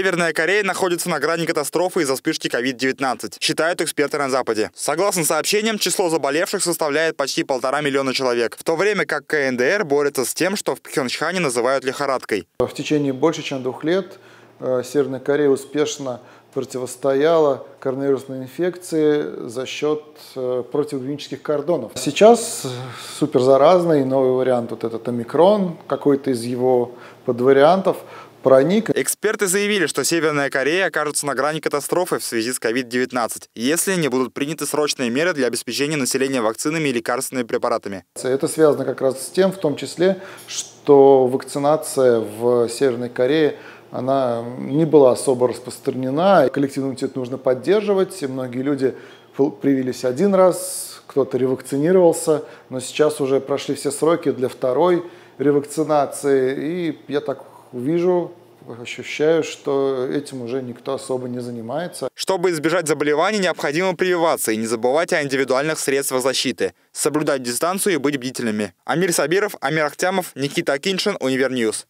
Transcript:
Северная Корея находится на грани катастрофы из-за вспышки COVID-19, считают эксперты на Западе. Согласно сообщениям, число заболевших составляет почти полтора миллиона человек, в то время как КНДР борется с тем, что в Пхенчхане называют лихорадкой. В течение больше чем двух лет э, Северная Корея успешно противостояла коронавирусной инфекции за счет э, противоклинических кордонов. Сейчас суперзаразный новый вариант, вот этот омикрон, какой-то из его подвариантов, проник. Эксперты заявили, что Северная Корея окажется на грани катастрофы в связи с COVID-19, если не будут приняты срочные меры для обеспечения населения вакцинами и лекарственными препаратами. Это связано как раз с тем, в том числе, что вакцинация в Северной Корее она не была особо распространена. Коллективный иммунитет нужно поддерживать. Многие люди привились один раз, кто-то ревакцинировался, но сейчас уже прошли все сроки для второй ревакцинации. И я так вижу, ощущаю, что этим уже никто особо не занимается. Чтобы избежать заболеваний, необходимо прививаться и не забывать о индивидуальных средствах защиты, соблюдать дистанцию и быть бдительными. Амир Сабиров, Амир Ахтямов, Никита Киншин, Univer News.